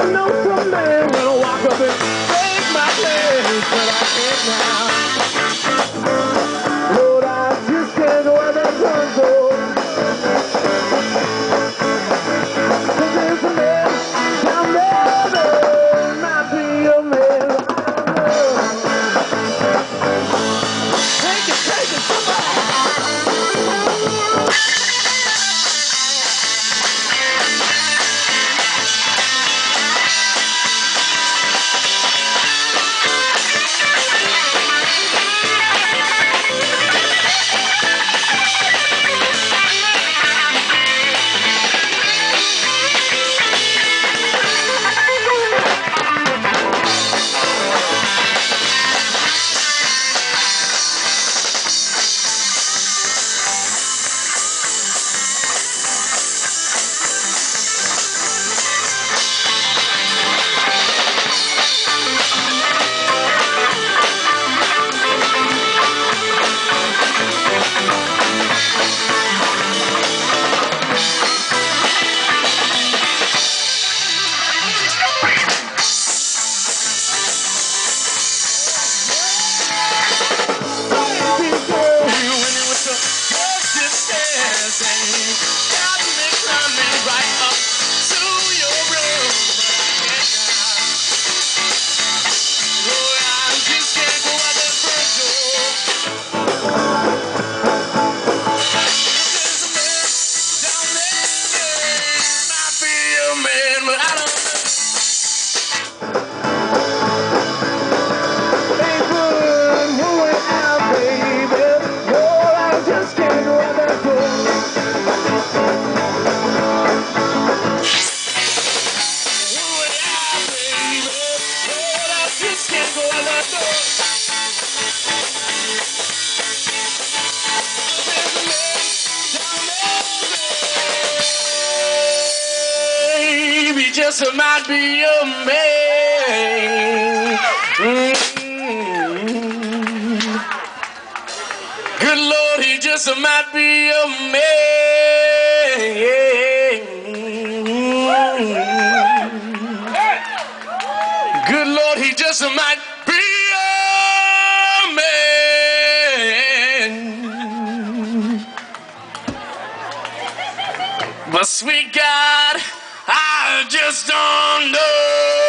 I know some man gonna walk up and take my place, but I can't now. Just might be a man. Mm. Good Lord, he just might be a man. Good Lord, he just might be a man. But sweet God, I just don't know.